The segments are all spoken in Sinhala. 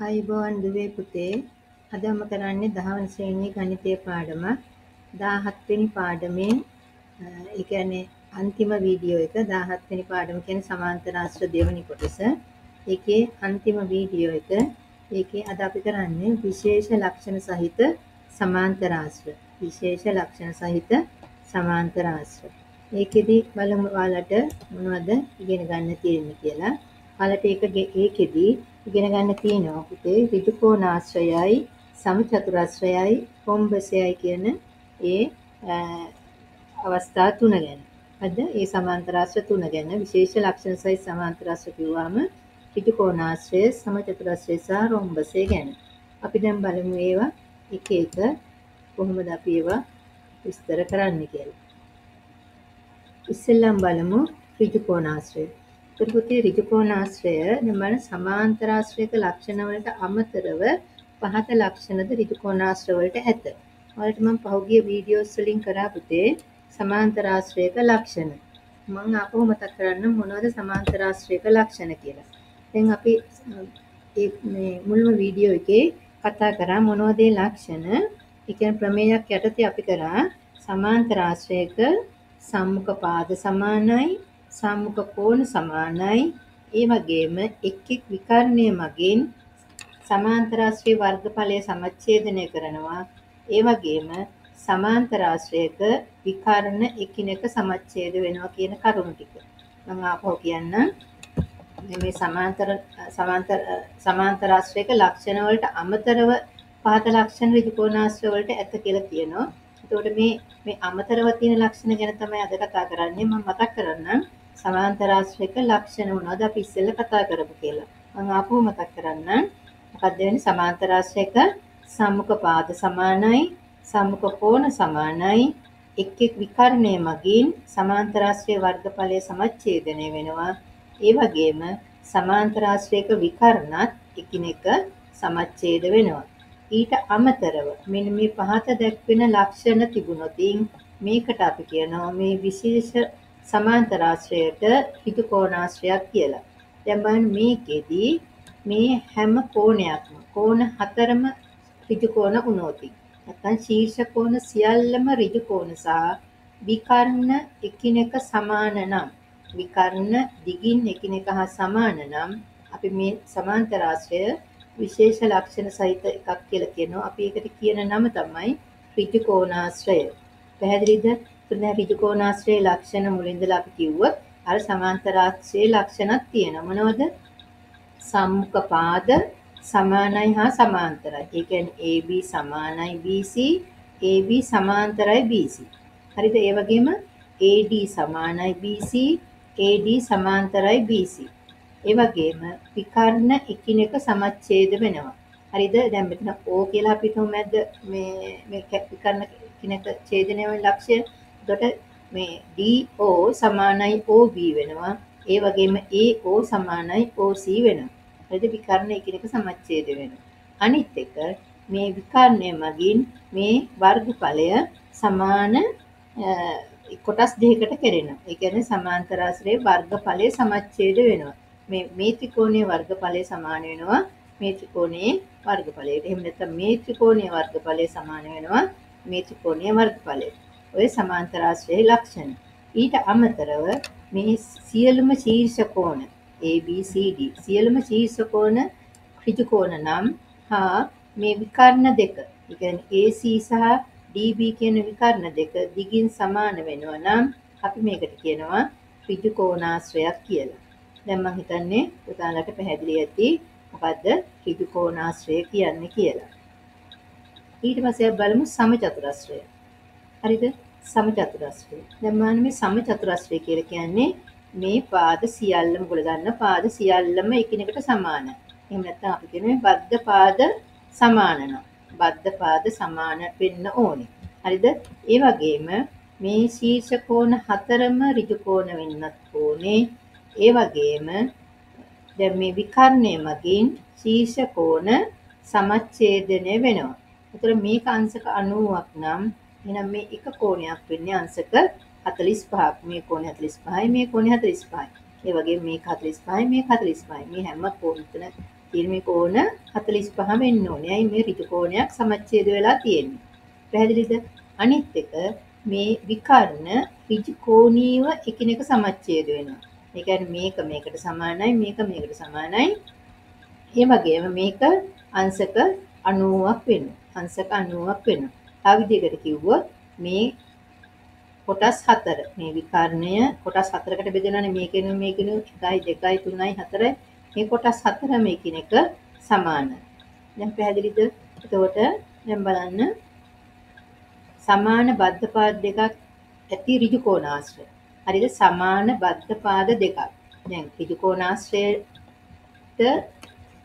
ආයුබෝවන් දුවේ පුතේ අද මම කරන්නේ 10 වෙනි ශ්‍රේණියේ ගණිතය පාඩම 17 වෙනි පාඩමේ ඒ කියන්නේ අන්තිම වීඩියෝ එක 17 වෙනි පාඩම කියන්නේ සමාන්තර ආශ්‍ර දෙවෙනි කොටස. ඒකේ අන්තිම වීඩියෝ එක. ඒකේ අද අපි කරන්නේ විශේෂ ලක්ෂණ සහිත සමාන්තර ආශ්‍ර. විශේෂ ලක්ෂණ සහිත සමාන්තර ආශ්‍ර. ඒකෙදි බලමු ඔයාලට මොනවද ඉගෙන ගන්න තියෙන්නේ කියලා. ඔයාලට ඒක ඒකෙදි ඉගෙන ගන්න තියෙනවා පුතේ ඍජුකෝණාශ්‍රයයි සමචතුරාශ්‍රයයි කොම්බසයයි කියන ඒ අවස්ථා තුන ගැන. අද ඒ සමාන්තරාශ්‍ර තුන ගැන විශේෂ ලක්ෂණ සහිත සමාන්තරාශ්‍ර කිව්වම ඍජුකෝණාශ්‍රය සමචතුරාශ්‍රය සහ රොම්බසය ගැන. අපි දැන් බලමු ඒවා එක එක කොහොමද අපි ඒවා විස්තර කරන්න කියලා. ඉස්සෙල්ලම් බලමු ඍජුකෝණාශ්‍රය. පුතේ ඍජුකෝණාශ්‍රය නිමන සමාන්තරාශ්‍රයක ලක්ෂණ වලට අමතරව පහත ලක්ෂණද ඍජුකෝණාශ්‍රය වලට ඇත. ඔයාලට මම පහුගිය වීඩියෝස් වලින් කරා පුතේ සමාන්තරාශ්‍රයක ලක්ෂණ. මම ආපහු මතක් කරන්න මොනවද සමාන්තරාශ්‍රයක ලක්ෂණ කියලා. දැන් අපි මේ මුල්ම වීඩියෝ එකේ කතා කරා මොනවද ලක්ෂණ? ඒ කියන්නේ ප්‍රමේයක් යටතේ අපි කරා සමාන්තරාශ්‍රයක සම්මුඛ පාද සමානයි සම්මුඛ කෝණ සමානයි. ඒ වගේම එක් එක් විකර්ණය මගින් සමාන්තරාශ්‍රී වර්ගඵලය සමච්ඡේදනය කරනවා. ඒ වගේම සමාන්තරාශ්‍රයක විකර්ණ එකිනෙක සමච්ඡේද වෙනවා කියන කරුණු ටික. මම ආපහු කියන්නම්. මේ සමාන්තර සමාන්තර සමාන්තරාශ්‍රයක ලක්ෂණ වලට අමතරව පහත ලක්ෂණ ඍජුකෝණාශ්‍රය වලට ඇත කියලා කියනවා. එතකොට මේ මේ අමතරව තියෙන ලක්ෂණ ගැන තමයි අද කතා කරන්නේ. මම මතක් කරන්නම්. සමාන්තරාශ්‍රයක ලක්ෂණ මොනවද අපි ඉස්සෙල්ලා කතා කරමු කියලා. මම ආපහු මතක් කරන්නම්. මොකක්ද වෙන්නේ සමාන්තරාශ්‍රයක සම්මුඛ පාද සමානයි සම්මුඛ කෝණ සමානයි එක් එක් විකර්ණය මගින් සමාන්තරාශ්‍රයේ වර්ගඵලය සමච්ඡේදනය වෙනවා. ඒ වගේම සමාන්තරාශ්‍රයක විකර්ණත් එකිනෙක සමච්ඡේද වෙනවා. ඊට අමතරව මෙන්න මේ පහත දැක්වෙන ලක්ෂණ තිබුණොතින් මේකට අපි කියනවා මේ විශේෂ සමාන්තරාශ්‍රයට හිතු කෝණාශ්‍රයක් කියලා. දැන් බලන්න මේකෙදි මේ හැම කෝණයක්ම කෝණ හතරම ඍජු කෝණ වුණොතින් නැත්නම් ශීර්ෂ කෝණ සියල්ලම ඍජු කෝණ සහ විකර්ණ එකිනෙක සමාන නම් විකර්ණ දිගින් එකිනෙක හා සමාන නම් අපි මේ සමාන්තරාශ්‍රය විශේෂ ලක්ෂණ සහිත එකක් කියලා කියනවා. අපි ඒකට කියන නම තමයි ඍජු කෝණාශ්‍රය. පැහැදිලිද? දැන් ඍජු කෝණාශ්‍රයේ ලක්ෂණ මුලින්දලා අපි කිව්වොත් අර සමාන්තරාශ්‍රයේ ලක්ෂණක් තියෙනවා. මොනවද? සම්මුඛ පාද සමානයි හා සමාන්තරයි. ඒ කියන්නේ AB සමානයි BC, AB සමාන්තරයි BC. හරිද? ඒ වගේම AD සමානයි BC, AD සමාන්තරයි BC. ඒ වගේම විකර්ණ එකිනෙක සමච්ඡේද වෙනවා. හරිද? දැන් මෙතන O කියලා අපි හිතමු මැද්ද මේ මේ විකර්ණ එකිනෙක ඡේදනය වෙන ලක්ෂ්‍ය. එතකොට මේ DO සමානයි OB වෙනවා. ඒ වගේම AO සමානයි OC වෙනවා. හරිද? විකර්ණ එකිනෙක සමච්ඡේද වෙනවා. අනිත් එක මේ විකර්ණය මගින් මේ වර්ගඵලය සමාන කොටස් දෙකකට කෙරෙනවා. ඒ කියන්නේ සමාන්තරාශ්‍රයේ වර්ගඵලය සමච්ඡේද වෙනවා. මේ මේ ත්‍රිකෝණයේ වර්ගඵලය සමාන වෙනවා මේ ත්‍රිකෝණයේ වර්ගඵලයට. එහෙම නැත්නම් මේ ත්‍රිකෝණයේ වර්ගඵලය සමාන වෙනවා මේ ත්‍රිකෝණයේ වර්ගඵලයට. ඔය සමාන්තරාශ්‍රයේ ලක්ෂණ. ඊට අමතරව මේ සියලුම ශීර්ෂ කෝණ ABCD සියලුම ශීර්ෂ කෝණ ඍජු කෝණ නම් හා මේ විකර්ණ දෙක, ඒ කියන්නේ AC සහ DB කියන විකර්ණ දෙක දිගින් සමාන වෙනවා නම් අපි මේකට කියනවා ඍජු කෝණාශ්‍රයක් කියලා. දැන් මම හිතන්නේ පුතාලට පැහැදිලි ඇති මොකද්ද ඍජු කෝණාශ්‍රය කියන්නේ කියලා. ඊට පස්සේ බලමු සමචතුරස්‍රය. හරිද? සමචතුරස්‍රය. දැන් බලන්න මේ සමචතුරස්‍රය කියලා කියන්නේ මේ පාද සියල්ලම ගොඩ ගන්න පාද සියල්ලම එකිනෙකට සමානයි. එහෙම නැත්නම් අපි කියන්නේ බද්ධ පාද සමාන නම්. බද්ධ පාද සමාන වෙන්න ඕනේ. හරිද? ඒ වගේම මේ ශීර්ෂ කෝණ හතරම ඍජු කෝණ වෙන්නත් ඕනේ. ඒ වගේම දැන් මේ විකර්ණය මගින් ශීර්ෂ කෝණ සමච්ඡේදනය වෙනවා. ඒතර මේක අංශක 90ක් නම් එහෙනම් මේ එක කෝණයක් වෙන්නේ අංශක 45ක්. මේ කෝණය 45යි මේ කෝණය 45යි. ඒ වගේම මේක 45යි මේක 45යි. මේ හැම කෝණ තුන තියෙන මේ කෝණ 45 වෙන්න ඕනේ. ඇයි මේ ඍජු කෝණයක් සමච්ඡේද වෙලා තියෙන්නේ. පැහැදිලිද? අනිත් එක මේ විකර්ණ ඍජු කෝණීව එකිනෙක සමච්ඡේද වෙනවා. ඒ කියන්නේ මේක මේකට සමානයි මේක මේකට සමානයි. ඒ වගේම මේක අංශක 90ක් වෙනවා. අංශක 90ක් වෙනවා. තව විදිහකට කිව්වොත් මේ කොටස් 4 මේ විකර්ණය කොටස් 4කට බෙදෙනවානේ මේකෙනු මේකෙනු 1යි 2යි 3යි 4යි මේ කොටස් 4 මේකින එක සමාන. දැන් පැහැදිලිද? එතකොට දැන් බලන්න සමාන බද්ධ පාද දෙකක් ඇති ඍජු කෝණාශ්‍රය. හරිද? සමාන බද්ධ පාද දෙකක්. දැන් ඍජු කෝණාශ්‍රයට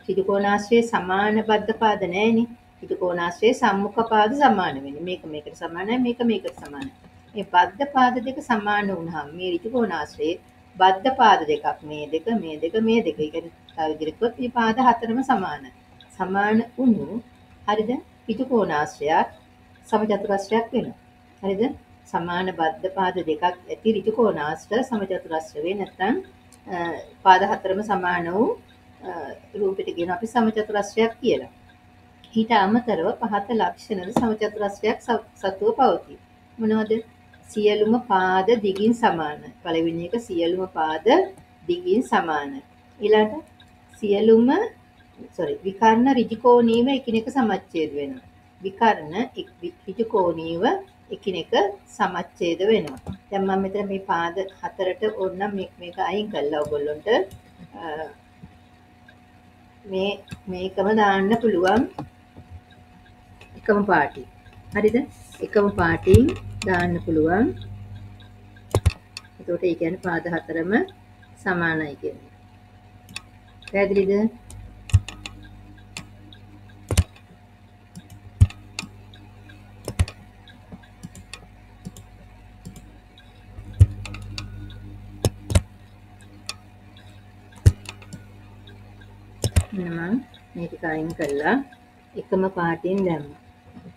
ඍජු කෝණාශ්‍රයේ සමාන බද්ධ පාද නැහැනේ. ඍජු කෝණාශ්‍රයේ සම්මුඛ පාද සමාන වෙන්නේ. මේක මේකට සමානයි මේක මේකට සමානයි. මේ බද්ධ පාද දෙක සමාන වුණාම මේ ඍජු කෝණාශ්‍රයේ බද්ධ පාද දෙකක් මේ දෙක මේ දෙක මේ දෙක. ඒ කියන්නේ තව විදිහකට මේ පාද හතරම සමානයි. සමාන වුණු හරිද? ඍජු කෝණාශ්‍රයක් සමචතුරස්‍රයක් වෙනවා. හරිද? සමාන බද්ධ පාද දෙකක් ඇති ඍජු කෝණාශ්‍ර සමචතුරස්‍ර වේ නැත්නම් පාද හතරම සමාන වූ රූපෙට කියන අපි සමචතුරස්‍රයක් කියලා. ඊට අමතරව පහත ලක්ෂණද සමචතුරස්‍රයක් සතුව පවතී. මොනවද? සියලුම පාද දිගින් සමානයි. පළවෙනි එක සියලුම පාද දිගින් සමානයි. ඊළඟට සියලුම sorry විකර්ණ ඍජුකෝණීව එකිනෙක සමච්ඡේද වෙනවා. විකර්ණ ඍජුකෝණීව එකිනෙක සමච්ඡේද වෙනවා. දැන් මම මෙතන මේ පාද හතරට ඕනම් මේක අයින් කළා ඔයගොල්ලන්ට මේ මේකම දාන්න පුළුවන් එකම පාටි. හරිද? එකම පාටින් දාන්න පුළුවන්. එතකොට ඒ කියන්නේ පාද හතරම සමානයි කියන්නේ. පැහැදිලිද? මම මේ ටික අයින් කළා එකම පාටින් දැම්මා.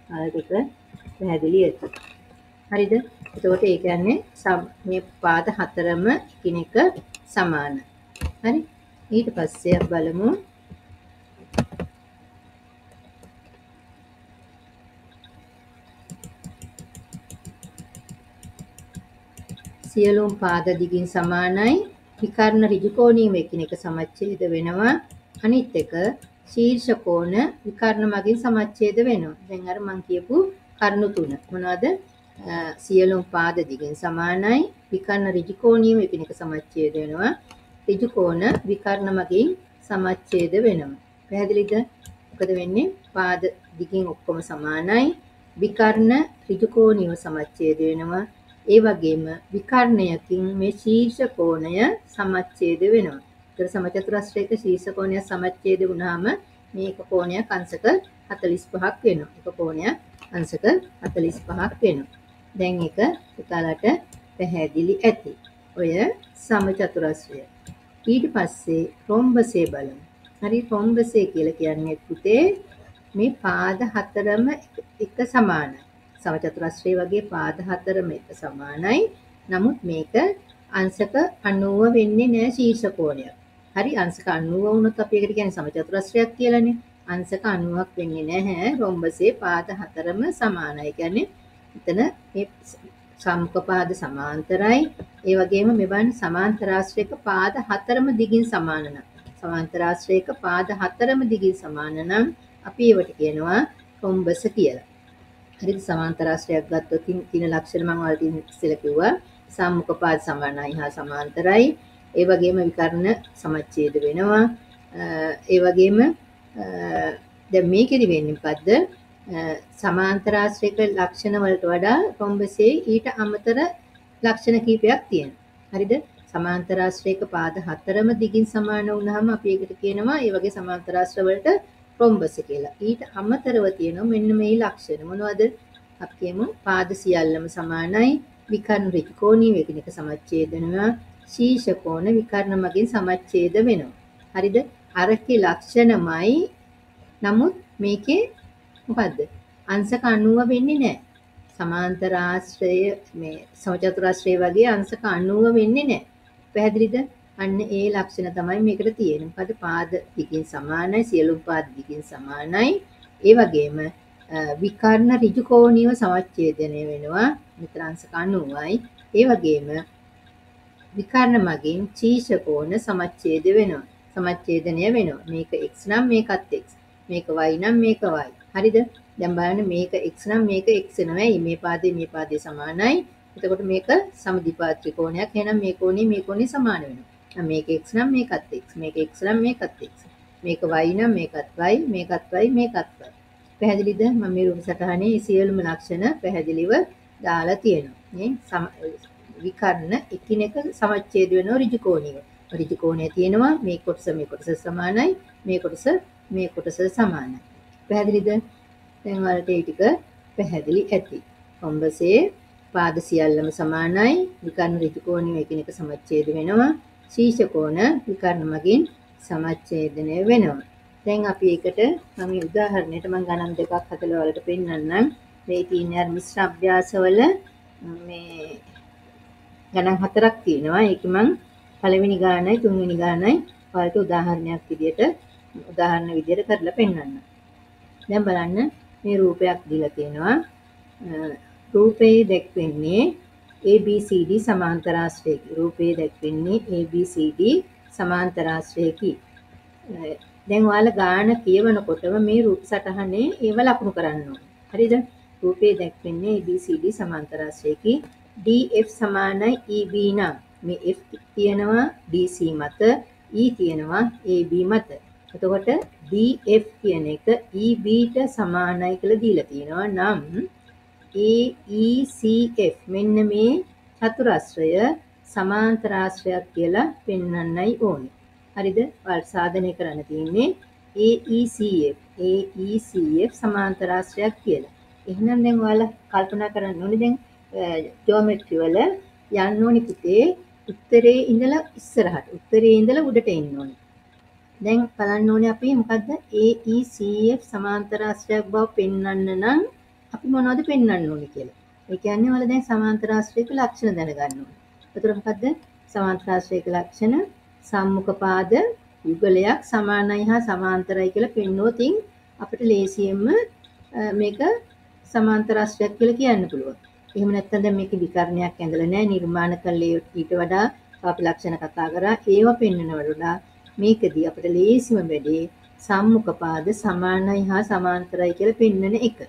අර ටික පැහැදිලි ඇති. හරිද? එතකොට ඒ කියන්නේ මේ පාද හතරම එකිනෙක සමානයි. හරි? ඊට පස්සේ අපි බලමු සියලුම පාද දිගින් සමානයි විකර්ණ ඍජු කෝණීය එකිනෙක සමච්ඡේද වෙනවා අනිත් එක ශීර්ෂ කෝණ විකර්ණ මගින් සමච්ඡේද වෙනවා දැන් අර මම කියපු කරුණු තුන මොනවද සියලුම පාද දිගින් සමානයි විකර්ණ ඍජු කෝණීය එකිනෙක සමච්ඡේද වෙනවා ඍජු කෝණ විකර්ණ මගින් සමච්ඡේද වෙනවා. පැහැදිලිද? මොකද වෙන්නේ? පාද දිගින් ඔක්කොම සමානයි. විකර්ණ ඍජු කෝණීය සමච්ඡේද වෙනවා. ඒ වගේම විකර්ණයකින් මේ ශීර්ෂ කෝණය සමච්ඡේද වෙනවා. ඒතර සමචතුරස්‍රයක ශීර්ෂ කෝණය සමච්ඡේද වුණාම මේක කෝණයක් අංශක 45ක් වෙනවා. එක කෝණයක් අංශක 45ක් වෙනවා. දැන් ඒක පුතාලට පැහැදිලි ඇති. ඔය සමචතුරස්‍රය ඊට පස්සේ රොම්බසේ බලමු. හරි රොම්බසේ කියලා කියන්නේ පුතේ මේ පාද හතරම එක සමානයි. සමචතුරස්‍රය වගේ පාද හතරම එක සමානයි. නමුත් මේක අංශක 90 වෙන්නේ නැහැ ශීර්ෂ කෝණයක්. හරි අංශක 90 වුණොත් අපි ඒකට කියන්නේ සමචතුරස්‍රයක් කියලානේ. අංශක 90ක් වෙන්නේ නැහැ. රොම්බසේ පාද හතරම සමානයි. කියන්නේ එතන මේ සම්මුඛ පාද සමාන්තරයි. ඒ වගේම මෙවන් සමාන්තරාශ්‍රයක පාද හතරම දිගින් සමාන නම් සමාන්තරාශ්‍රයක පාද හතරම දිගින් සමාන නම් අපි ඒවට කියනවා කොම්බස කියලා. හරිද සමාන්තරාශ්‍රයක් ගත්තොත් තින ලක්ෂණ මම ඔයාලට ඉස්සෙල්ලා කිව්වා. සම්මුඛ පාද සමානයි හා සමාන්තරයි. ඒ වගේම විකර්ණ සමච්ඡේද වෙනවා. ඒ වගේම දැන් මේකෙදි වෙන්නේ මොකද්ද? සමාන්තරාශ්‍රයක ලක්ෂණ වලට වඩා කොම්බසේ ඊට අමතර ලක්ෂණ කීපයක් තියෙනවා. හරිද? සමාන්තරාශ්‍රයක පාද හතරම දිගින් සමාන වුණාම අපි ඒකට කියනවා ඒ වගේ සමාන්තරාශ්‍ර වලට රොම්බස කියලා. ඊට අමතරව තියෙනවා මෙන්න මේ ලක්ෂණ. මොනවද? අපි කියමු පාද සියල්ලම සමානයි. විකර්ණ ත්‍රිකෝණී වේගනික සමච්ඡේදනවා. ශීර්ෂ කෝණ විකර්ණ මගින් සමච්ඡේද වෙනවා. හරිද? අරකේ ලක්ෂණමයි නමුත් මේකේ මොකද්ද? අංශක 90 වෙන්නේ නැහැ. සමාන්තර ආශ්‍රය මේ සමචතුරාශ්‍රය වගේ අංශක 90 වෙන්නේ නැහැ. පැහැදිලිද? අන්න ඒ ලක්ෂණ තමයි මේකට තියෙන්නේ. මොකද පාද දිගින් සමානයි, සියලුම පාද දිගින් සමානයි. ඒ වගේම විකර්ණ ඍජුකෝණීය සමච්ඡේදනය වෙනවා. මෙතන අංශක 90යි. ඒ වගේම විකර්ණ මගින් චීෂකෝණ සමච්ඡේද වෙනවා. සමච්ඡේදනය වෙනවා. මේක x නම් මේකත් x. මේක y නම් මේක y. හරිද? දැන් බලන්න මේක x නම් මේක x නෙවෙයි. මේ පාදේ මේ පාදේ සමානයි. එතකොට මේක සමදිපාත් ත්‍රිකෝණයක්. එහෙනම් මේ කෝණේ මේ කෝණේ සමාන වෙනවා. මේක x නම් මේකත් x. මේක x නම් මේකත් x. මේක y නම් මේකත් y. මේකත් y මේකත් y. පැහැදිලිද? මම මේ රූප සටහනේ සියලුම ලක්ෂණ පැහැදිලිව දාලා තියෙනවා. මේ විකර්ණ එකිනෙක සමච්ඡේද වෙනවා ඍජු කෝණිය. ඍජු කෝණය තියෙනවා මේ කොටස මේ කොටස සමානයි මේ කොටස මේ කොටස සමානයි. පැහැදිලිද? දැන් වලට ඒ ටික පැහැදිලි ඇති. කොම්බසේ පාද සියල්ලම සමානයි. විකර්ණ ඍජු කෝණය එකිනෙක සමච්ඡේද වෙනවා. ශීර්ෂ කෝණ විකර්ණ මගින් සමච්ඡේදනය වෙනවා. දැන් අපි ඒකට මම උදාහරණයට මම ගණන් දෙකක් හදලා වලට පෙන්නන්නම්. මේ තියෙන අර මිශ්‍ර අභ්‍යාසවල මේ ගණන් හතරක් තියෙනවා. ඒක මම පළවෙනි ගානයි තුන්වෙනි ගානයි ඔයාලට උදාහරණයක් විදියට උදාහරණ විදියට කරලා පෙන්නන්න. දැන් බලන්න මේ රූපයක් දීලා තියෙනවා. රූපේ දැක්වෙන්නේ ABCD සමාන්තරාශ්‍රයකි. රූපේ දැක්වෙන්නේ ABCD සමාන්තරාශ්‍රයකි. දැන් ඔයාලා ගාන කියවනකොටම මේ රූප සටහනේ ඒව ලකුණු කරන්න ඕනේ. හරිද? රූපේ දැක්වෙන්නේ ABCD සමාන්තරාශ්‍රයකි. DF සමානයි EB නම් මේ F තියෙනවා DC මත E තියෙනවා AB මත. එතකොට DF කියන එක EB ට සමානයි කියලා දීලා තියෙනවා නම් AECF මෙන්න මේ චතුරස්‍රය සමාන්තරාශ්‍රයක් කියලා පෙන්වන්නයි ඕනේ. හරිද? ඔයාලට සාධනය කරන්න තියෙන්නේ AECF AECF සමාන්තරාශ්‍රයක් කියලා. එහෙනම් දැන් ඔයාලා කල්පනා කරන්න ඕනේ දැන් ජියොමෙට්‍රි වල යන්න ඕනි පුතේ උත්තරේ ඉඳලා ඉස්සරහට. උත්තරේ ඉඳලා උඩට එන්න ඕනි. දැන් බලන්න ඕනේ අපි මොකද්ද AECF සමාන්තරාශ්‍රයක් බව පෙන්වන්න නම් අපි මොනවද පෙන්වන්න ඕනේ කියලා. ඒ කියන්නේ ඔයාලා දැන් සමාන්තරාශ්‍රයක ලක්ෂණ දැනගන්න ඕනේ. එතකොට මොකද්ද සමාන්තරාශ්‍රයක ලක්ෂණ සම්මුඛ පාද යුගලයක් සමානයි හා සමාන්තරයි කියලා පෙන්වුවොතින් අපිට ලේසියෙන්ම මේක සමාන්තරාශ්‍රයක් කියලා කියන්න පුළුවන්. එහෙම නැත්නම් දැන් මේකේ විකරණයක් ඇඳලා නැහැ නිර්මාණ කළේ ඊට වඩා අපි ලක්ෂණ කතා කරා ඒව පෙන්වනවට වඩා මේකදී අපිට ලේසිම වැඩේ සම්මුඛ පාද සමානයි හා සමාන්තරයි කියලා පෙන්වන එක.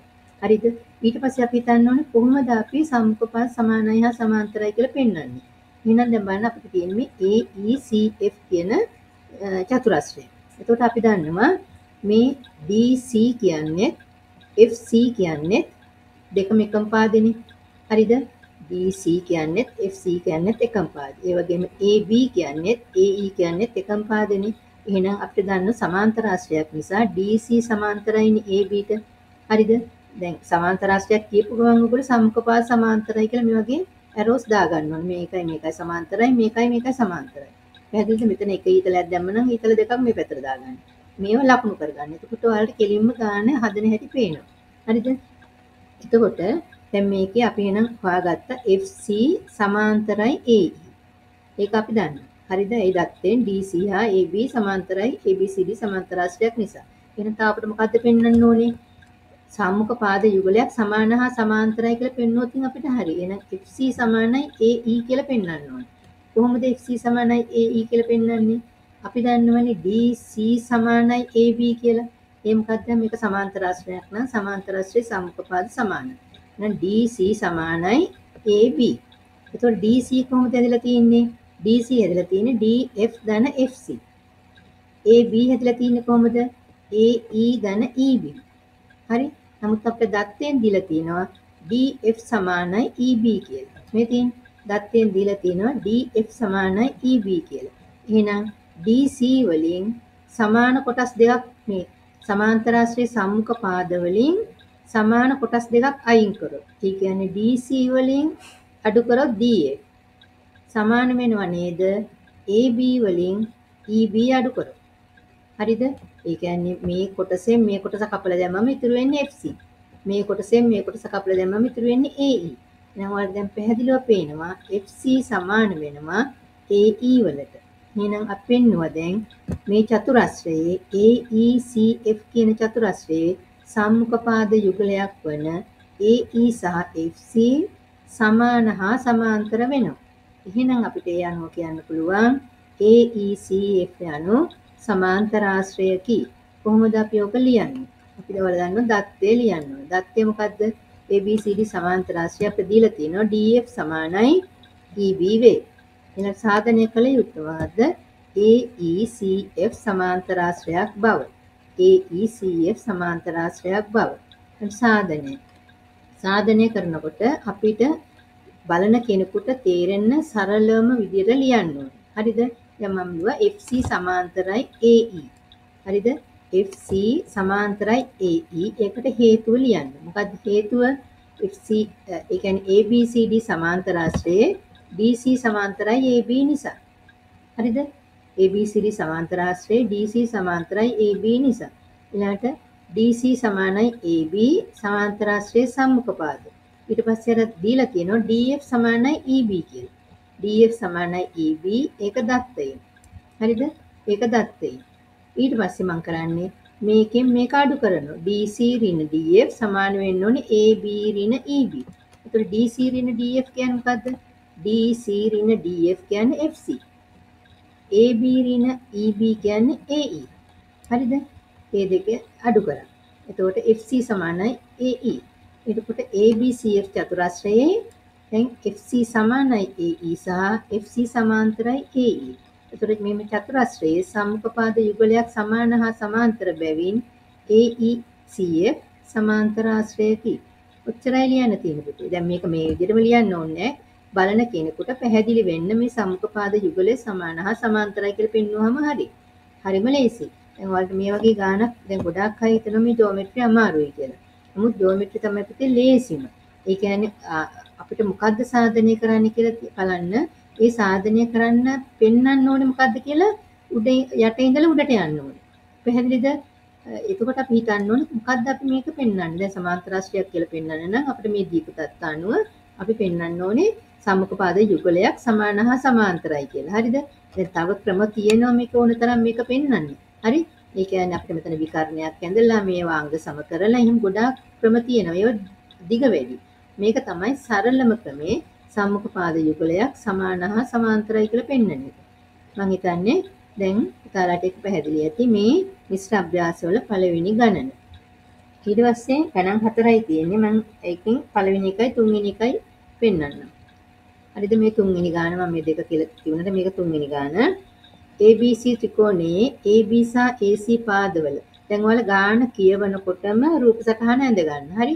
හරිද? ඊට පස්සේ අපි හිතන්න ඕනේ කොහොමද අපි සම්මුඛ පාද සමානයි හා සමාන්තරයි කියලා පෙන්වන්නේ. එහෙනම් දැන් බලන්න අපිට තියෙන්නේ AECF කියන චතුරස්‍රය. එතකොට අපි දන්නවා මේ DC කියන්නේ FC කියන්නේ දෙකම එකම පාදෙනේ. හරිද? BC කියන්නේත් FC කියන්නේත් එකම පාද. ඒ වගේම AB කියන්නේත් AE කියන්නේත් එකම පාදනේ. එහෙනම් අපිට දන්න සමාන්තර ආශ්‍රයයක් නිසා DC සමාන්තරයිනේ ABට. හරිද? දැන් සමාන්තර ආශ්‍රයයක් කියපු ගමන් ඔයගොල්ලෝ සම්මුඛ පාද සමාන්තරයි කියලා මේ වගේ ඇරෝස් දාගන්න ඕනේ. මේකයි මේකයි සමාන්තරයි මේකයි මේකයි සමාන්තරයි. පැහැදිලිද? මෙතන එක ඊතලයක් දැම්ම නම් ඊතල දෙකක් මේ පැත්තට දාගන්න. මේව ලකුණු කරගන්න. එතකොට ඔයාලට කෙලින්ම ගන්න හදන හැටි පේනවා. හරිද? එතකොට දැන් මේකේ අපි එහෙනම් හොයාගත්ත FC සමාන්තරයි AE. ඒක අපි දන්නවා. හරිද? ඒ දත්තෙන් DC හා AB සමාන්තරයි ABCD සමාන්තරාශ්‍රයක් නිසා. එහෙනම් තාම අපිට මොකද්ද පෙන්වන්න ඕනේ? සම්මුඛ පාද යුගලයක් සමාන හා සමාන්තරයි කියලා පෙන්වුවොත් අපිට හරි. එහෙනම් FC සමානයි AE කියලා පෙන්වන්න ඕනේ. කොහොමද FC සමානයි AE කියලා පෙන්වන්නේ? අපි දන්නවනේ DC සමානයි AB කියලා. ඒ මොකද්ද? මේක සමාන්තරාශ්‍රයක් නම් සමාන්තරාශ්‍රයේ සම්මුඛ පාද සමානයි. එහෙනම් DC සමානයි AB. එතකොට DC කොහොමද ඇදලා තියෙන්නේ? DC ඇදලා තියෙන්නේ DF ධන FC. AB ඇදලා තියෙන්නේ කොහොමද? AE ධන EB. හරි? නමුත් අපිට දත්තෙන් දීලා තියෙනවා DF සමානයි EB කියලා. මේ තියෙන දත්තෙන් දීලා තියෙනවා DF සමානයි EB කියලා. එහෙනම් DC වලින් සමාන කොටස් දෙකක් මේ සමාන්තරාශ්‍රී සම්මුඛ පාද වලින් සමාන කොටස් දෙකක් අයින් කරොත්. ඒ කියන්නේ DC වලින් අඩු කරොත් DF. සමාන වෙනව නේද? AB වලින් EB අඩු කරොත්. හරිද? ඒ කියන්නේ මේ කොටසෙන් මේ කොටස කපලා දැම්මම ඉතුරු වෙන්නේ FC. මේ කොටසෙන් මේ කොටස කපලා දැම්මම ඉතුරු වෙන්නේ AE. එහෙනම් ඔයාලට දැන් පැහැදිලිව පේනවා FC සමාන වෙනවා AE වලට. එහෙනම් අපි පෙන්නවා දැන් මේ චතුරස්‍රයේ AECF කියන චතුරස්‍රයේ සම්මුඛ පාද යුගලයක් වන AE සහ FC සමාන හා සමාන්තර වෙනවා. එහෙනම් අපිට ඒ අනුව කියන්න පුළුවන් AECF යනු සමාන්තරාශ්‍රයකි. කොහොමද අපි ඔක ලියන්නේ? අපි දවල් ගන්න දත්තේ ලියන්න ඕනේ. දත්තේ මොකද්ද? ABCD සමාන්තරාශ්‍රය අපිට දීලා තියෙනවා DF සමානයි EB වේ. එහෙනම් සාධනය කළ යුතුවද AECF සමාන්තරාශ්‍රයක් බව. AECF සමාන්තරාශ්‍රයක් බව. සාධනය. සාධනය කරනකොට අපිට බලන කෙනෙකුට තේරෙන්න සරලවම විදියට ලියන්න ඕනේ. හරිද? දැන් මම ලියුවා FC සමාන්තරයි AE. හරිද? FC සමාන්තරයි AE. ඒකට හේතුව ලියන්න. මොකද්ද හේතුව? FC ඒ කියන්නේ ABCD සමාන්තරාශ්‍රයේ DC සමාන්තරයි AB නිසා. හරිද? ABCD සමාන්තරාශ්‍රයේ DC සමාන්තරයි AB නිසා. ඊළඟට DC සමානයි AB සමාන්තරාශ්‍රයේ සම්මුඛපාද. ඊට පස්සේ අර දීලා තියෙනවා DF සමානයි EB කියලා. DF සමානයි EB ඒක දත්තය. හරිද? ඒක දත්තය. ඊට පස්සේ මම කරන්නේ මේකෙන් මේක අඩු කරනවා. DC ඍණ DF සමාන වෙන්න ඕනේ AB ඍණ EB. එතකොට DC ඍණ DF කියන්නේ මොකද්ද? DC ඍණ DF කියන්නේ FC. AB ඍණ EB කියන්නේ AE. හරිද? මේ දෙක අඩු කරා. එතකොට FC සමානයි AE. එතකොට ABCF චතුරස්‍රයේ දැන් FC සමානයි AE සහ FC සමාන්තරයි AE. එතකොට මේ චතුරස්‍රයේ සම්මුඛ පාද යුගලයක් සමාන හා සමාන්තර බැවින් AECF සමාන්තරාශ්‍රයකි. ඔච්චරයි ලියන්න තියෙන පුතේ. දැන් මේක මේ විදිහටම ලියන්න ඕනේ බලන කෙනෙකුට පැහැදිලි වෙන්න මේ සම්මුඛ පාද යුගලය සමාන හා සමාන්තරයි කියලා පෙන්වුවම හරි. හරිම ලේසි. දැන් ඔයාලට මේ වගේ ගානක් දැන් ගොඩාක් අය හිතනවා මේ ජියොමෙට්‍රි අමාරුයි කියලා. නමුත් ජියොමෙට්‍රි තමයි පුතේ ලේසිම. ඒ කියන්නේ අපිට මොකද්ද සාධනය කරන්න කියලා බලන්න. ඒ සාධනය කරන්න පෙන්වන්න ඕනේ මොකද්ද කියලා උඩ යට ඉඳලා උඩට යන්න ඕනේ. පැහැදිලිද? එතකොට අපි හිතන්න ඕනේ මොකද්ද අපි මේක පෙන්වන්නේ. දැන් සමාන්තර රාශියක් කියලා පෙන්වන්න නම් අපිට මේ දීපු තත්ත්ව අනුව අපි පෙන්වන්න ඕනේ සම්මුඛ පාද යුගලයක් සමාන හා සමාන්තරයි කියලා. හරිද? දැන් තව ක්‍රම තියෙනවා මේක ඕන තරම් මේක පෙන්වන්න. හරි? ඒ කියන්නේ අපිට මෙතන විකරණයක් ඇඳලා මේවා අංග සම කරලා එහෙම ගොඩාක් ක්‍රම තියෙනවා. ඒවා දිග වැඩි. මේක තමයි සරලම ක්‍රමේ සම්මුඛ පාද යුගලයක් සමාන හා සමාන්තරයි කියලා පෙන්වන එක. මම හිතන්නේ දැන් පුතාලාට ඒක පැහැදිලි ඇති මේ මිශ්‍ර අභ්‍යාසවල පළවෙනි ගණන. ඊට පස්සේ ගණන් හතරයි තියෙන්නේ. මම ඒකෙන් පළවෙනි එකයි තුන්වෙනි එකයි පෙන්වන්නම්. හරිද මේ තුන්වෙනි ගාන මම මේ දෙක කියලා කිව්වනට මේක තුන්වෙනි ගාන. ABC ත්‍රිකෝණයේ AB සහ AC පාදවල. දැන් ඔයාලා ගාන කියවනකොටම රූප සටහන ඇඳ ගන්න. හරි?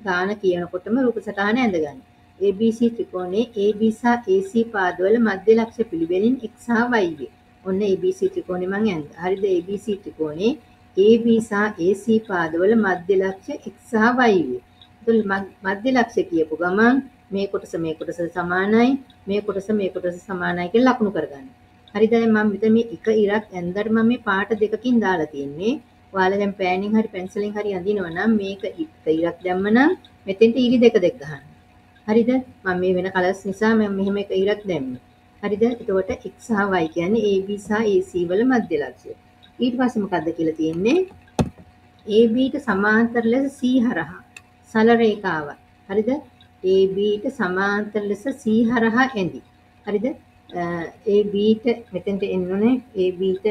ගාන කියනකොටම රූප සටහන ඇඳ ගන්න. ABC ත්‍රිකෝණයේ AB සහ AC පාදවල මධ්‍ය ලක්ෂ පිළිවෙලින් x සහ y වේ. ඔන්න ABC ත්‍රිකෝණය මම ඇඳ. හරිද? ABC ත්‍රිකෝණයේ AB සහ AC පාදවල මධ්‍ය ලක්ෂ x සහ y වේ. එතකොට මධ්‍ය ලක්ෂ කියපු ගමන් මේ කොටස මේ කොටස සමානයි මේ කොටස මේ කොටස සමානයි කියලා ලකුණු කරගන්න. හරිද දැන් මම මෙතන මේ එක ඉරක් ඇඳලා මම මේ පාට දෙකකින් දාලා තියෙන්නේ. ඔයාලා දැන් පෑනින් හරි පැන්සලෙන් හරි අඳිනවා නම් මේක එක ඉරක් දැම්ම නම් මෙතෙන්ට ඉරි දෙක දෙක ගන්න. හරිද? මම මේ වෙන කලර්ස් නිසා මම මෙහෙම එක ඉරක් දැම්මේ. හරිද? එතකොට x සහ y කියන්නේ AB සහ AC වල මධ්‍ය ලක්ෂ්‍ය. ඊට පස්සේ මොකද්ද කියලා තියෙන්නේ? AB ට සමාන්තර ලෙස C හරහා සල රේඛාවක්. හරිද? ABට සමාන්තර ලෙස C හරහා ඇඳි. හරිද? ABට මෙතෙන්ට එන්න ඕනේ ABට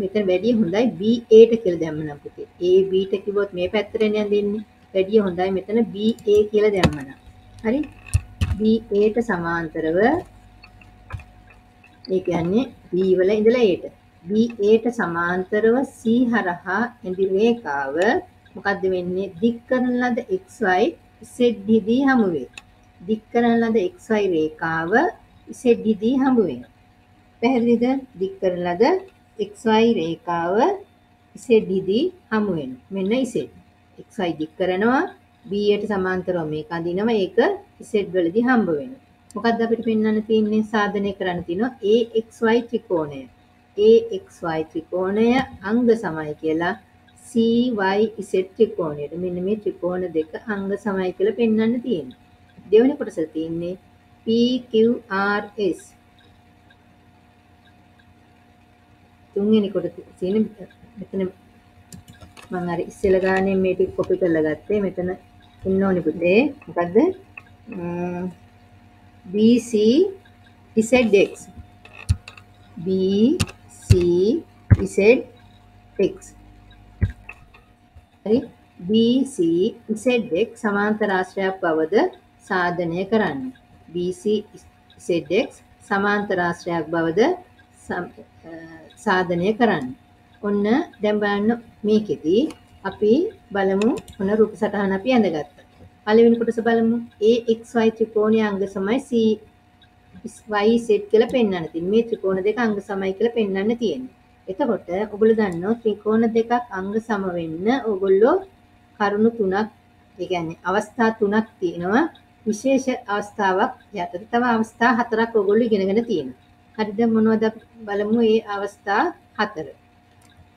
මෙතන වැඩි හොඳයි BAට කියලා දැම්මනම් පුතේ. ABට කිව්වොත් මේ පැත්තටනේ ඇඳෙන්නේ. වැඩි හොඳයි මෙතන BA කියලා දැම්මනම්. හරි? BAට සමාන්තරව ඒ කියන්නේ B වල ඉඳලා Aට. BAට සමාන්තරව C හරහා ඇඳි රේඛාව මොකද්ද වෙන්නේ? දික් කරන ලද XY ZD හමු වේ. දික් කරන ලද XY රේඛාව ZD හමු වෙනවා. පැහැදිලිද? දික් කරන ලද XY රේඛාව ZD හමු වෙනවා. මෙන්න Z. XY දික් කරනවා B යට සමාන්තරව මේක අඳිනවා ඒක Z වලදී හම්බ වෙනවා. මොකද්ද අපිට පෙන්වන්න තියෙන්නේ සාධනය කරන්න තියෙනවා AXY ත්‍රිකෝණය. AXY ත්‍රිකෝණය අංග සමයි කියලා CYZ ත්‍රිකෝණයට මෙන්න මේ ත්‍රිකෝණ දෙක අංග සමයි කියලා පෙන්වන්න තියෙනවා. දෙවෙනි කොටස තියෙන්නේ PQRS තුන්වෙනි කොට තියෙන මෙතන මම අර ඉස්සෙල්ලා ගානේ මේ ටික කොපි කරලා ගත්තේ. මෙතන ඉන්න ඕනි පුතේ. මොකද්ද? BC ZX BC ZX හරි BC ZX සමාන්තර ආශ්‍රයක් බවද සාධනය කරන්න BC ZX සමාන්තර ආශ්‍රයක් බවද සාධනය කරන්න ඔන්න දැන් බලන්න මේකෙදි අපි බලමු මොන රූප සටහන අපි ඇඳගත්තා. පළවෙනි කොටස බලමු. AXY ත්‍රිකෝණයේ අංග සමයි CYZ කියලා පෙන්වන්න තියෙන්නේ. මේ ත්‍රිකෝණ දෙක අංග සමයි කියලා පෙන්වන්න තියෙන්නේ. එතකොට ඔයගොල්ලෝ දන්නවා ත්‍රිකෝණ දෙකක් අංග සම වෙන්න ඔයගොල්ලෝ කරුණු තුනක් ඒ කියන්නේ අවස්ථා තුනක් තියෙනවා. විශේෂ අවස්ථාවක් යටතේ තව අවස්ථා හතරක් ඔයගොල්ලෝ ඉගෙනගෙන තියෙනවා. හරිද මොනවද බලමු මේ අවස්ථා හතර.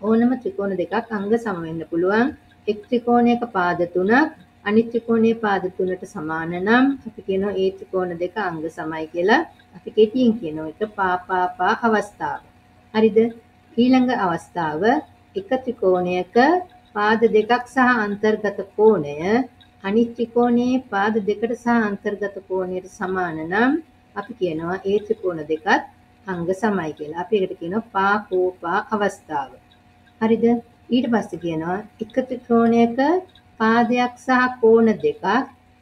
ඕනම ත්‍රිකෝණ දෙකක් අංග සම වෙන්න පුළුවන්. එක් ත්‍රිකෝණයක පාද තුනක් අනිත් ත්‍රිකෝණයේ පාද තුනට සමාන නම් අපි කියනවා ඒ ත්‍රිකෝණ දෙක අංග සමයි කියලා. අපි කෙටියෙන් කියනවා ඒක පා පා පා අවස්ථාව. හරිද? ඊළඟ අවස්ථාව එක ත්‍රිකෝණයක පාද දෙකක් සහ අන්තර්ගත කෝණය අනිත් ත්‍රිකෝණයේ පාද දෙකට සහ අන්තර්ගත කෝණයට සමාන නම් අපි කියනවා ඒ ත්‍රිකෝණ දෙකත් අංග සමයි කියලා. අපි ඒකට කියනවා පා කෝ පා අවස්ථාව. හරිද? ඊට පස්සේ කියනවා එක ත්‍රිකෝණයක පාදයක් සහ කෝණ දෙකක්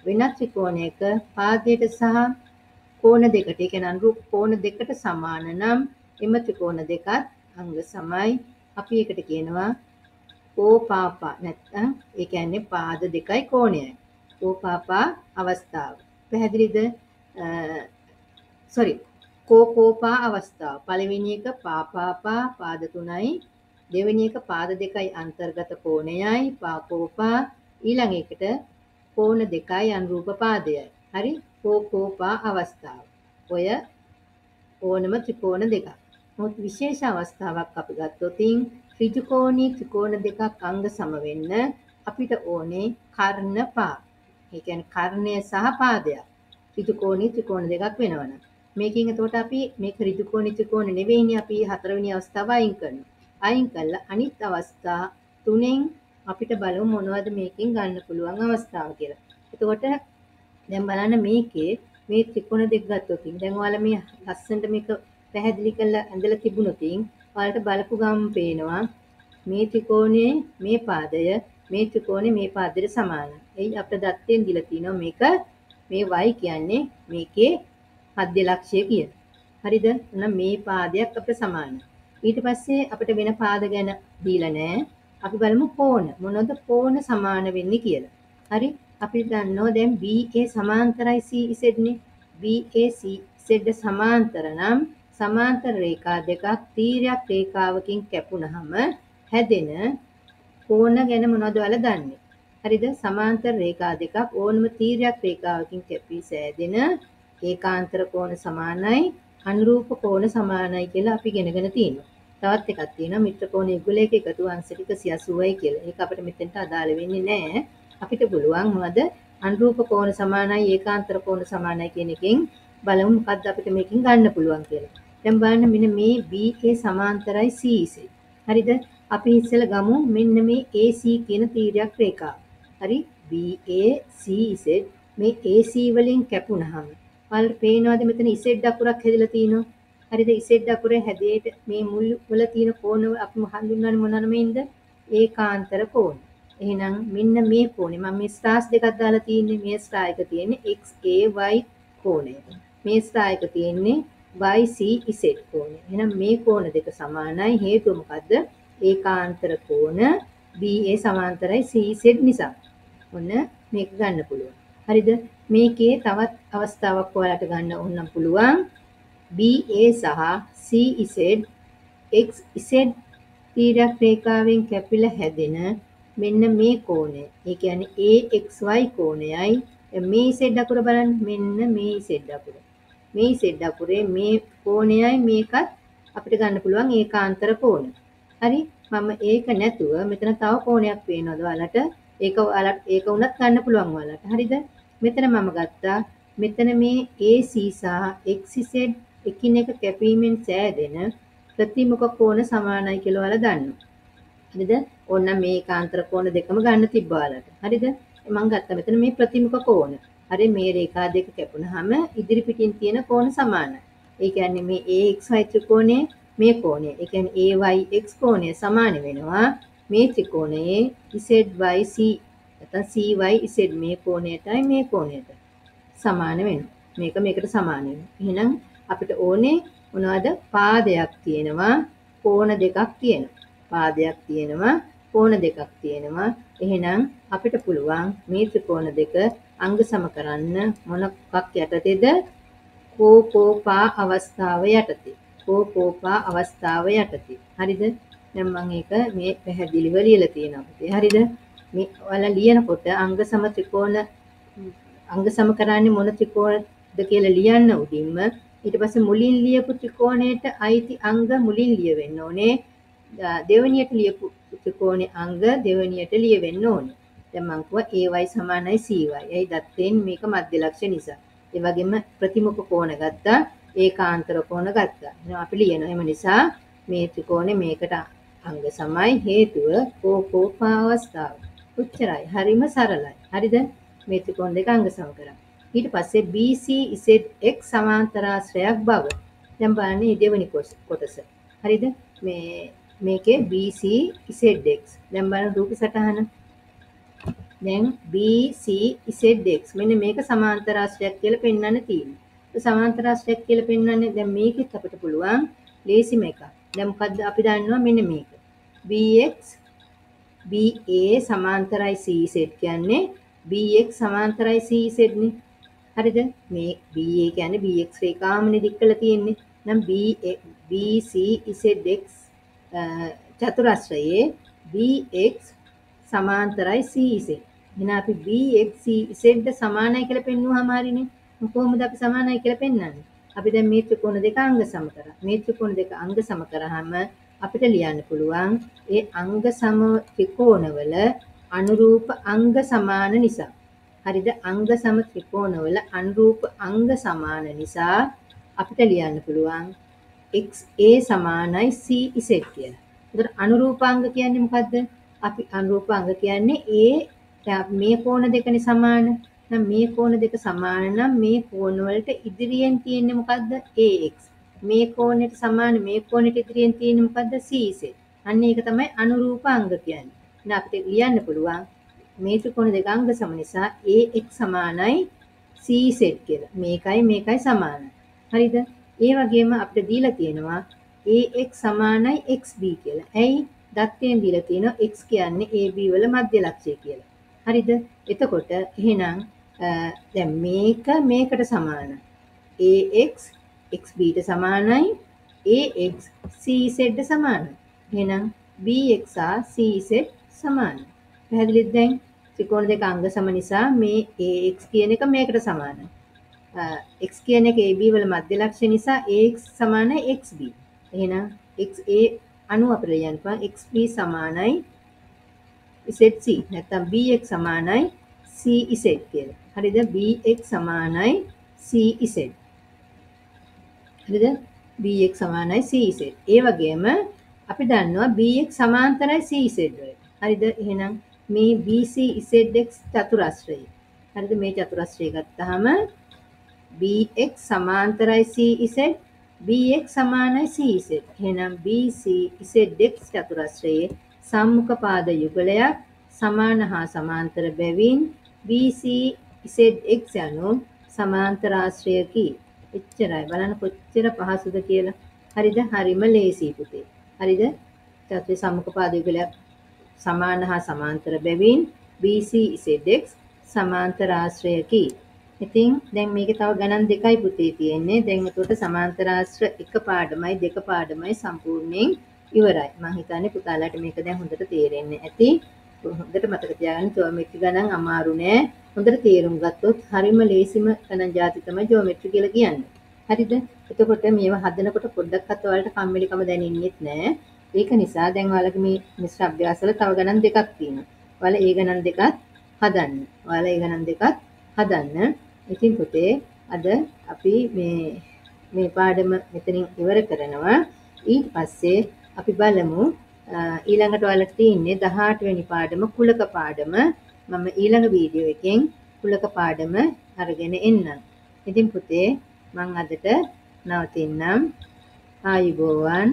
වෙනත් ත්‍රිකෝණයක පාදයට සහ කෝණ දෙකට ඒ කියන්නේ අනුරූප කෝණ දෙකට සමාන නම් එම ත්‍රිකෝණ දෙකත් අංග සමයි. අපි ඒකට කියනවා ඕපාපා නැත්නම් ඒ කියන්නේ පාද දෙකයි කෝණයයි. ඕපාපා අවස්ථාව. පැහැදිලිද? sorry කෝකෝපා අවස්ථාව. පළවෙනි එක පාපාපා පාද තුනයි දෙවෙනි එක පාද දෙකයි අන්තර්ගත කෝණයයි පාකෝපා ඊළඟ එකට කෝණ දෙකයි අනුරූප පාදයයි. හරි? කෝකෝපා අවස්ථාව. ඔය ඕනම ත්‍රිකෝණ දෙකක්. මොකද විශේෂ අවස්ථාවක් අපි ගත්තොත් ත්‍රිකෝණී ත්‍රිකෝණ දෙකක් අංග සම වෙන්න අපිට ඕනේ කර්ණ පා. ඒ කියන්නේ කර්ණය සහ පාදයක්. ත්‍රිකෝණී ත්‍රිකෝණ දෙකක් වෙනවනම්. මේකෙන් එතකොට අපි මේක ත්‍රිකෝණී ත්‍රිකෝණ නෙවෙයිනේ අපි හතරවෙනි අවස්ථාව අයින් කරනවා. අයින් කළා අනිත් අවස්ථා තුනෙන් අපිට බලමු මොනවද මේකෙන් ගන්න පුළුවන් අවස්ථාව කියලා. එතකොට දැන් බලන්න මේකේ මේ ත්‍රිකෝණ දෙක ගත්තොත් දැන් ඔයාලා මේ ලස්සනට මේක පැහැදිලි කරලා ඇඳලා තිබුණොත් ඔයාලට බලපු ගමන් පේනවා මේ ත්‍රිකෝණයේ මේ පාදය මේ ත්‍රිකෝණේ මේ පාදයට සමානයි. එයි අපිට දත්තෙන් දීලා තිනවා මේක මේ y කියන්නේ මේකේ මධ්‍ය ලක්ෂය කියලා. හරිද? එහෙනම් මේ පාදයක් අපිට සමානයි. ඊට පස්සේ අපිට වෙන පාද ගැන දීලා නැහැ. අපි බලමු කෝණ. මොනවද කෝණ සමාන වෙන්නේ කියලා. හරි? අපි දන්නවා දැන් BA සමාන්තරයි CZ නේ. BA CZ සමාන්තර නම් සමාන්තර රේඛා දෙකක් තීරයක් රේඛාවකින් කැපුණහම හැදෙන කෝණ ගැන මොනවද ඔයාලා දන්නේ? හරිද? සමාන්තර රේඛා දෙකක් ඕනම තීරයක් රේඛාවකින් කැපී සෑදෙන ඒකාන්තර කෝණ සමානයි අනුරූප කෝණ සමානයි කියලා අපි ඉගෙනගෙන තියෙනවා. තවත් එකක් තියෙනවා මිත්‍ර කෝණ යුගලයක එකතු අංශ ටික 80යි කියලා. ඒක අපිට මෙතෙන්ට අදාළ වෙන්නේ නැහැ. අපිට පුළුවන් මොකද අනුරූප කෝණ සමානයි ඒකාන්තර කෝණ සමානයි කියන එකෙන් බලමු මොකද්ද අපිට මේකෙන් ගන්න පුළුවන් කියලා. දැන් බලන්න මෙන්න මේ BA සමාන්තරයි CZ. හරිද? අපි ඉස්සෙල්ලා ගමු මෙන්න මේ AC කියන තීරයක් රේඛාව. හරි? BA CZ මේ AC වලින් කැපුණාම ඔයාලට පේනවද මෙතන Z අකුරක් හැදිලා තියෙනවා? හරිද ඉසෙඩ් අකුරේ හැදේට මේ මුල් වල තියෙන කෝණ අපි හඳුන්වන්නේ මොන නමෙන්ද? ඒකාන්තර කෝණ. එහෙනම් මෙන්න මේ කෝණේ මම මේ ස්ටාර්ස් දෙකක් දාලා තියෙන්නේ මේ ස්ටාර් එක තියෙන්නේ XAY කෝණය. මේ ස්ටාර් එක තියෙන්නේ YCZ කෝණය. එහෙනම් මේ කෝණ දෙක සමානයි හේතුව මොකද්ද? ඒකාන්තර කෝණ BA සමාන්තරයි CZ නිසා. ඔන්න මේක ගන්න පුළුවන්. හරිද? මේකේ තවත් අවස්ථාවක් ඔයාලට ගන්න ඕනම් පුළුවන්. BA සහ CZ XZ තීරක රේඛාවෙන් කැපිලා හැදෙන මෙන්න මේ කෝණය. ඒ කියන්නේ AXY කෝණයයි මේ Z අකුර බලන්න මෙන්න මේ Z අකුර. මේ Z අකුරේ මේ කෝණයයි මේකත් අපිට ගන්න පුළුවන් ඒකාන්තර කෝණ. හරි මම ඒක නැතුව මෙතන තව කෝණයක් පේනවද ඔයාලට? ඒක ඔයාලට ඒක උනත් ගන්න පුළුවන් ඔයාලට. හරිද? මෙතන මම ගත්තා මෙතන මේ AC සහ XZ එකිනෙක කැපීමෙන් සෑදෙන ප්‍රතිමුඛ කෝණ සමානයි කියලා ඔයාලා දන්නවා. හරිද? ඕන්න මේ ඒකාන්තර කෝණ දෙකම ගන්න තිබ්බා ඔයාලට. හරිද? මම ගත්තා මෙතන මේ ප්‍රතිමුඛ කෝණ. හරි මේ රේඛා දෙක කැපුණාම ඉදිරි පිටින් තියෙන කෝණ සමානයි. ඒ කියන්නේ මේ AXY ත්‍රිකෝණය මේ කෝණය. ඒ කියන්නේ AYX කෝණය සමාන වෙනවා මේ ත්‍රිකෝණයේ ZYC නැත්නම් CYZ මේ කෝණයටයි මේ කෝණයට සමාන වෙනවා. මේක මේකට සමාන වෙනවා. එහෙනම් අපිට ඕනේ මොනවද? පාදයක් තියෙනවා, කෝණ දෙකක් තියෙනවා. පාදයක් තියෙනවා, කෝණ දෙකක් තියෙනවා. එහෙනම් අපිට පුළුවන් මේ ත්‍රිකෝණ දෙක අංග සම කරන්න මොනක් යටතේද? කෝකෝපා අවස්ථාව යටතේ. කෝකෝපා අවස්ථාව යටතේ. හරිද? දැන් මම ඒක මේ පැහැදිලිව ලියලා තියෙනවා පුතේ. හරිද? මේ ඔයාලා ලියනකොට අංග සම ත්‍රිකෝණ අංග සම කරන්නේ මොන ත්‍රිකෝණද කියලා ලියන්න උඩින්ම ඊට පස්සේ මුලින් ලියපු ත්‍රිකෝණයට අයිති අංග මුලින් ලියවෙන්න ඕනේ. දෙවැනියට ලියපු ත්‍රිකෝණේ අංග දෙවැනියට ලියවෙන්න ඕනේ. දැන් මම කිව්වා AY සමානයි CY. එයි දත්තෙන් මේක මධ්‍ය ලක්ෂ්‍ය නිසා. ඒ වගේම ප්‍රතිමුඛ කෝණ ගත්තා, ඒකාන්තර කෝණ ගත්තා. එහෙනම් අපි ලියනවා. එම නිසා මේ ත්‍රිකෝණේ මේකට අංග සමයි හේතුව කෝකෝපා අවස්ථාව. උච්චරයි. හරිම සරලයි. හරිද? මේ ත්‍රිකෝණ දෙක අංග සම කරා. ඊට පස්සේ BC ZX සමාන්තරාශ්‍රයක් බව. දැන් බලන්න මේ දෙවෙනි කොටස. හරිද? මේ මේකේ BC ZX. දැන් බලන්න රූප සටහන. දැන් BC ZX මෙන්න මේක සමාන්තරාශ්‍රයක් කියලා පෙන්වන්න තියෙනවා. සමාන්තරාශ්‍රයක් කියලා පෙන්වන්නේ දැන් මේකෙත් අපිට පුළුවන් ලේසිම එකක්. දැන් මොකද්ද අපි දන්නවා මෙන්න මේක. BX BA සමාන්තරයි CZ කියන්නේ BX සමාන්තරයි CZ නේ. හරිද? මේ BA කියන්නේ BX රේඛාවමනේ දික් කරලා තියෙන්නේ. නම් BC ZX චතුරස්‍රයේ BX සමාන්තරයි CZ. එහෙනම් අපි BX CZ සමානයි කියලා පෙන්වුවාම හරිනේ. කොහොමද අපි සමානයි කියලා පෙන්වන්නේ? අපි දැන් මේ ත්‍රිකෝණ දෙක අංග සම කරා. මේ ත්‍රිකෝණ දෙක අංග සම කරාම අපිට ලියන්න පුළුවන් ඒ අංග සම ත්‍රිකෝණවල අනුරූප අංග සමාන නිසා. හරිද? අංග සම ත්‍රිකෝණවල අනුරූප අංග සමාන නිසා අපිට ලියන්න පුළුවන් XA සමානයි CZ කියලා. ඒතර අනුරූපාංග කියන්නේ මොකද්ද? අපි අනුරූපාංග කියන්නේ A මේ කෝණ දෙකනේ සමාන. නම් මේ කෝණ දෙක සමාන නම් මේ කෝණ වලට ඉදිරියෙන් තියෙන්නේ මොකද්ද? AX. මේ කෝණයට සමාන මේ කෝණයට ඉදිරියෙන් තියෙන්නේ මොකද්ද? CZ. අන්න ඒක තමයි අනුරූපාංග කියන්නේ. එහෙනම් අපිට ලියන්න පුළුවන් මේ ත්‍රිකෝණ දෙක අංග සම නිසා AX සමානයි CZ කියලා. මේකයි මේකයි සමානයි. හරිද? ඒ වගේම අපිට දීලා තියෙනවා AX සමානයි XB කියලා. ඇයි? දත්තයෙන් දීලා තියෙනවා X කියන්නේ AB වල මධ්‍ය ලක්ෂය කියලා. හරිද? එතකොට එහෙනම් දැන් මේක මේකට සමානයි. AX XB ට සමානයි. AX CZ ට සමානයි. එහෙනම් BX සහ CZ සමානයි. පැහැදිලිද දැන්? ත්‍රිකෝණ දෙක අංග සම නිසා මේ AX කියන එක මේකට සමානයි. x කියන එක AB වල මධ්‍ය ලක්ෂ්‍ය නිසා AX සමානයි XB. එහෙනම් XA අණු අපිට ලියන්න පුළුවන් XB සමානයි ZC නැත්නම් BX සමානයි CZ කියලා. හරිද? BX සමානයි CZ. හරිද? BX සමානයි CZ. ඒ වගේම අපි දන්නවා BX සමාන්තරයි CZ වලට. හරිද? එහෙනම් මේ BC ZX චතුරස්‍රය. හරිද? මේ චතුරස්‍රය ගත්තාම BX සමාන්තරයි CZ BX සමානයි CZ. එහෙනම් BC ZX චතුරස්‍රයේ සම්මුඛ පාද යුගලයක් සමාන හා සමාන්තර බැවින් BC ZX යනු සමාන්තර ආශ්‍රයකි. එච්චරයි. බලන්න කොච්චර පහසුද කියලා. හරිද? හරිම ලේසි පුතේ. හරිද? චතුරේ සම්මුඛ පාද යුගලයක් සමාන හා සමාන්තර බැවින් BC ZX සමාන්තර ආශ්‍රයකි. ඉතින් දැන් මේකේ තව ගණන් දෙකයි පුතේ තියෙන්නේ. දැන් එතකොට සමාන්තරාශ්‍ර එක පාඩමයි දෙක පාඩමයි සම්පූර්ණයෙන් ඉවරයි. මම හිතන්නේ පුතාලාට මේක දැන් හොඳට තේරෙන්නේ ඇති. හොඳට මතක තියාගන්න ජියොමෙට්‍රි ගණන් අමාරු නෑ. හොඳට තේරුම් ගත්තොත් හරිම ලේසිම ගණන් જાති තමයි ජියොමෙට්‍රි කියලා කියන්නේ. හරිද? එතකොට මේව හදනකොට පොඩ්ඩක්වත් ඔයාලට කම්මැලිකම දැනෙන්නේත් නෑ. ඒක නිසා දැන් ඔයාලගේ මේ මිශ්‍ර අභ්‍යාසවල තව ගණන් දෙකක් තියෙනවා. ඔයාලා ඒ ගණන් දෙකත් හදන්න. ඔයාලා ඒ ගණන් දෙකත් හදන්න. ඉතින් පුතේ අද අපි මේ මේ පාඩම මෙතනින් ඉවර කරනවා. ඊට පස්සේ අපි බලමු ඊළඟට ඔයාලට තියෙන්නේ 18 වෙනි පාඩම කුලක පාඩම. මම ඊළඟ වීඩියෝ එකෙන් කුලක පාඩම අරගෙන එන්නම්. ඉතින් පුතේ මං අදට නවතින්නම්. ආයුබෝවන්